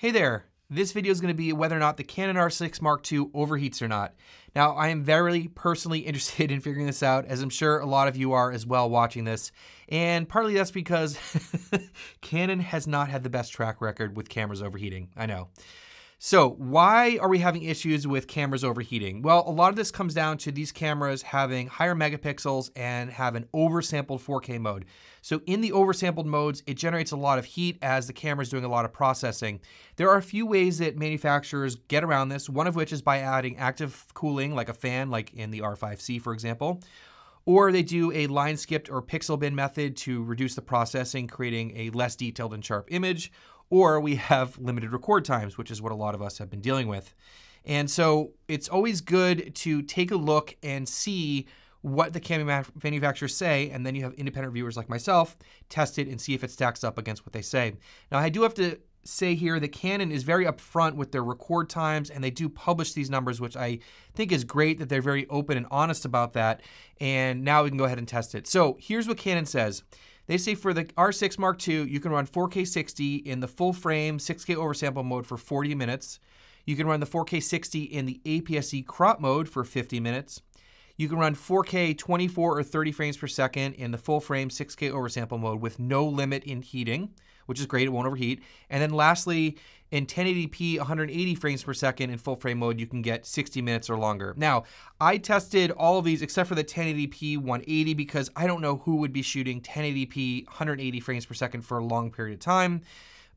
Hey there, this video is going to be whether or not the Canon R6 Mark II overheats or not. Now, I am very personally interested in figuring this out, as I'm sure a lot of you are as well watching this. And partly that's because Canon has not had the best track record with cameras overheating. I know. So why are we having issues with cameras overheating? Well, a lot of this comes down to these cameras having higher megapixels and have an oversampled 4K mode. So in the oversampled modes, it generates a lot of heat as the camera is doing a lot of processing. There are a few ways that manufacturers get around this, one of which is by adding active cooling like a fan, like in the R5C, for example or they do a line skipped or pixel bin method to reduce the processing, creating a less detailed and sharp image, or we have limited record times, which is what a lot of us have been dealing with. And so it's always good to take a look and see what the camera manufacturers say, and then you have independent reviewers like myself test it and see if it stacks up against what they say. Now, I do have to say here that Canon is very upfront with their record times and they do publish these numbers, which I think is great that they're very open and honest about that. And now we can go ahead and test it. So here's what Canon says. They say for the R6 Mark II, you can run 4K 60 in the full frame 6K oversample mode for 40 minutes. You can run the 4K 60 in the APS-C crop mode for 50 minutes. You can run 4K 24 or 30 frames per second in the full frame 6K oversample mode with no limit in heating, which is great, it won't overheat. And then lastly, in 1080p 180 frames per second in full frame mode, you can get 60 minutes or longer. Now, I tested all of these except for the 1080p 180 because I don't know who would be shooting 1080p 180 frames per second for a long period of time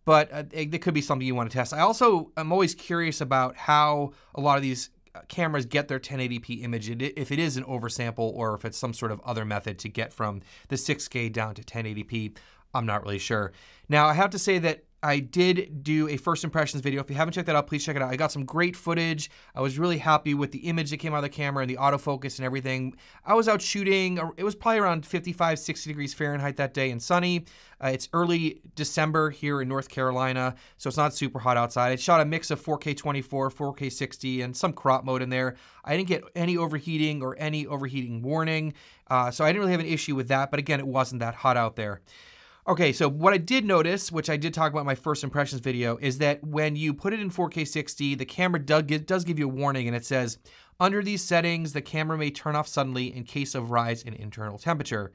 but uh, it, could be something you want to test. I also am always curious about how a lot of these uh, cameras get their 1080p image if it is an oversample or if it's some sort of other method to get from the 6K down to 1080p. I'm not really sure. Now, I have to say that I did do a first impressions video. If you haven't checked that out, please check it out. I got some great footage. I was really happy with the image that came out of the camera and the autofocus and everything. I was out shooting. Uh, it was probably around 55, 60 degrees Fahrenheit that day and sunny. Uh, it's early December here in North Carolina, so it's not super hot outside. I shot a mix of 4K 24, 4K 60, and some crop mode in there. I didn't get any overheating or any overheating warning, uh, so I didn't really have an issue with that. But again, it wasn't that hot out there. Okay, so what I did notice, which I did talk about in my first impressions video, is that when you put it in 4K 60, the camera does give you a warning and it says, under these settings, the camera may turn off suddenly in case of rise in internal temperature.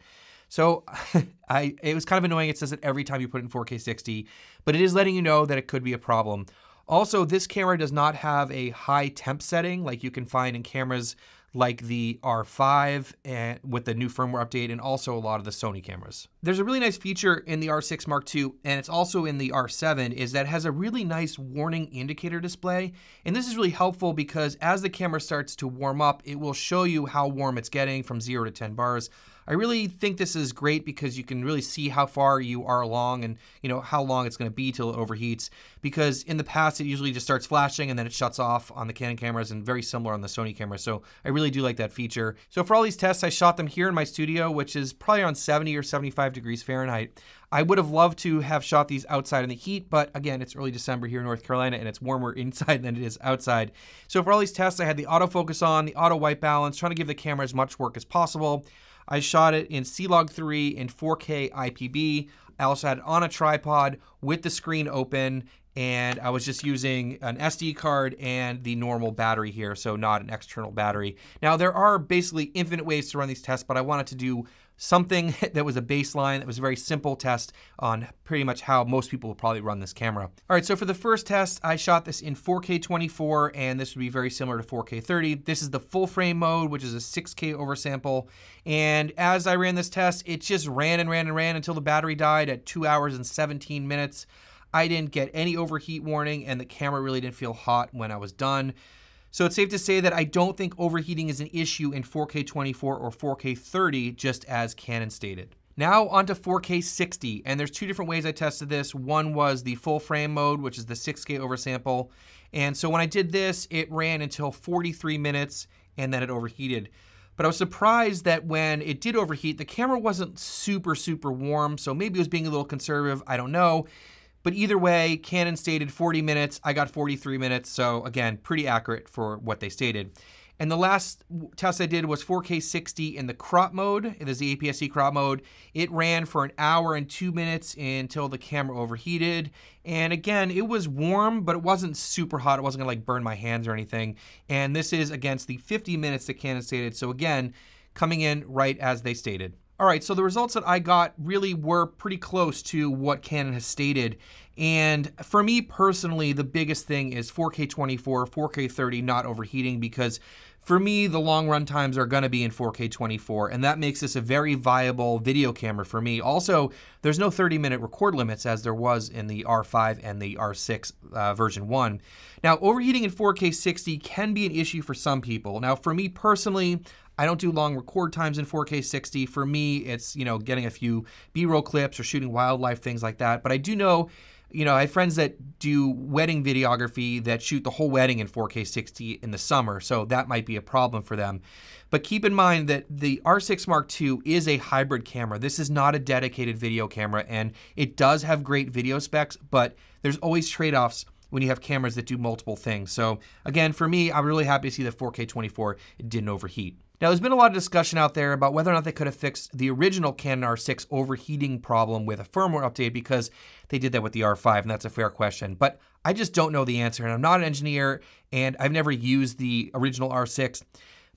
So I, it was kind of annoying. It says it every time you put it in 4K 60, but it is letting you know that it could be a problem. Also, this camera does not have a high temp setting like you can find in cameras like the R5 and with the new firmware update and also a lot of the Sony cameras. There's a really nice feature in the R6 Mark II and it's also in the R7 is that it has a really nice warning indicator display. And this is really helpful because as the camera starts to warm up, it will show you how warm it's getting from 0 to 10 bars. I really think this is great because you can really see how far you are along and you know how long it's going to be till it overheats. Because in the past, it usually just starts flashing and then it shuts off on the Canon cameras and very similar on the Sony cameras. So I really do like that feature. So for all these tests, I shot them here in my studio, which is probably around 70 or 75 degrees Fahrenheit. I would have loved to have shot these outside in the heat, but again, it's early December here in North Carolina and it's warmer inside than it is outside. So for all these tests, I had the autofocus on, the auto white balance, trying to give the camera as much work as possible. I shot it in C-Log 3 in 4K IPB. I also had it on a tripod with the screen open and I was just using an SD card and the normal battery here, so not an external battery. Now, there are basically infinite ways to run these tests, but I wanted to do something that was a baseline that was a very simple test on pretty much how most people will probably run this camera. All right, so for the first test, I shot this in 4K 24, and this would be very similar to 4K 30. This is the full frame mode, which is a 6K oversample. And as I ran this test, it just ran and ran and ran until the battery died at 2 hours and 17 minutes. I didn't get any overheat warning, and the camera really didn't feel hot when I was done. So it's safe to say that I don't think overheating is an issue in 4K 24 or 4K 30, just as Canon stated. Now onto 4K 60, and there's two different ways I tested this. One was the full frame mode, which is the 6K oversample. And so when I did this, it ran until 43 minutes and then it overheated. But I was surprised that when it did overheat, the camera wasn't super, super warm. So maybe it was being a little conservative, I don't know. But either way, Canon stated 40 minutes. I got 43 minutes. So again, pretty accurate for what they stated. And the last test I did was 4K 60 in the crop mode. It is the APS-C crop mode. It ran for an hour and two minutes until the camera overheated. And again, it was warm, but it wasn't super hot. It wasn't gonna like burn my hands or anything. And this is against the 50 minutes that Canon stated. So again, coming in right as they stated. All right, so the results that I got really were pretty close to what Canon has stated. And for me personally, the biggest thing is 4K 24, 4K 30 not overheating because for me, the long run times are going to be in 4K 24, and that makes this a very viable video camera for me. Also, there's no 30 minute record limits as there was in the R5 and the R6 uh, version 1. Now, overheating in 4K 60 can be an issue for some people. Now, for me personally, I don't do long record times in 4K 60. For me, it's, you know, getting a few B-roll clips or shooting wildlife, things like that. But I do know you know, I have friends that do wedding videography that shoot the whole wedding in 4K 60 in the summer, so that might be a problem for them. But keep in mind that the R6 Mark II is a hybrid camera. This is not a dedicated video camera, and it does have great video specs, but there's always trade offs when you have cameras that do multiple things. So, again, for me, I'm really happy to see the 4K 24 didn't overheat. Now, there's been a lot of discussion out there about whether or not they could have fixed the original Canon R6 overheating problem with a firmware update because they did that with the R5, and that's a fair question. But I just don't know the answer, and I'm not an engineer, and I've never used the original R6.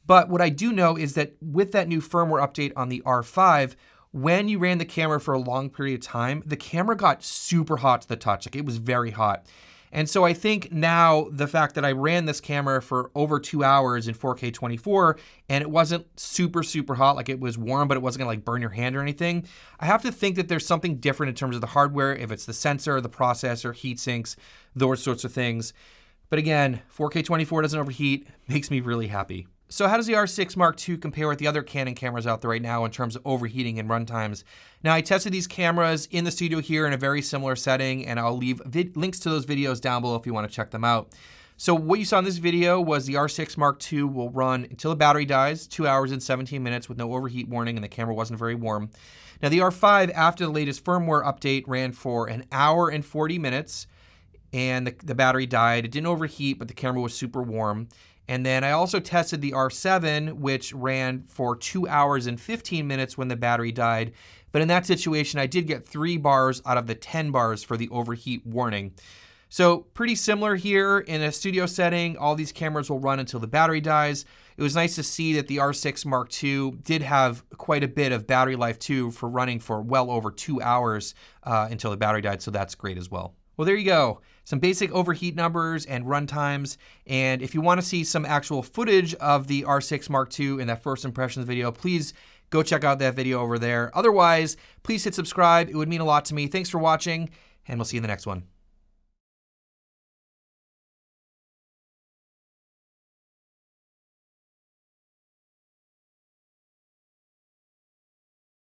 But what I do know is that with that new firmware update on the R5, when you ran the camera for a long period of time, the camera got super hot to the touch. Like it was very hot. And so I think now the fact that I ran this camera for over two hours in 4K 24 and it wasn't super, super hot, like it was warm, but it wasn't gonna like burn your hand or anything, I have to think that there's something different in terms of the hardware, if it's the sensor, the processor, heat sinks, those sorts of things. But again, 4K 24 doesn't overheat, makes me really happy. So how does the R6 Mark II compare with the other Canon cameras out there right now in terms of overheating and runtimes? Now I tested these cameras in the studio here in a very similar setting and I'll leave links to those videos down below if you want to check them out. So what you saw in this video was the R6 Mark II will run until the battery dies, 2 hours and 17 minutes with no overheat warning and the camera wasn't very warm. Now the R5 after the latest firmware update ran for an hour and 40 minutes and the, the battery died. It didn't overheat but the camera was super warm. And then I also tested the R7, which ran for two hours and 15 minutes when the battery died. But in that situation, I did get three bars out of the 10 bars for the overheat warning. So pretty similar here in a studio setting, all these cameras will run until the battery dies. It was nice to see that the R6 Mark II did have quite a bit of battery life too for running for well over two hours uh, until the battery died, so that's great as well. Well, there you go. Some basic overheat numbers and run times. And if you want to see some actual footage of the R6 Mark II in that first impressions video, please go check out that video over there. Otherwise, please hit subscribe. It would mean a lot to me. Thanks for watching, and we'll see you in the next one.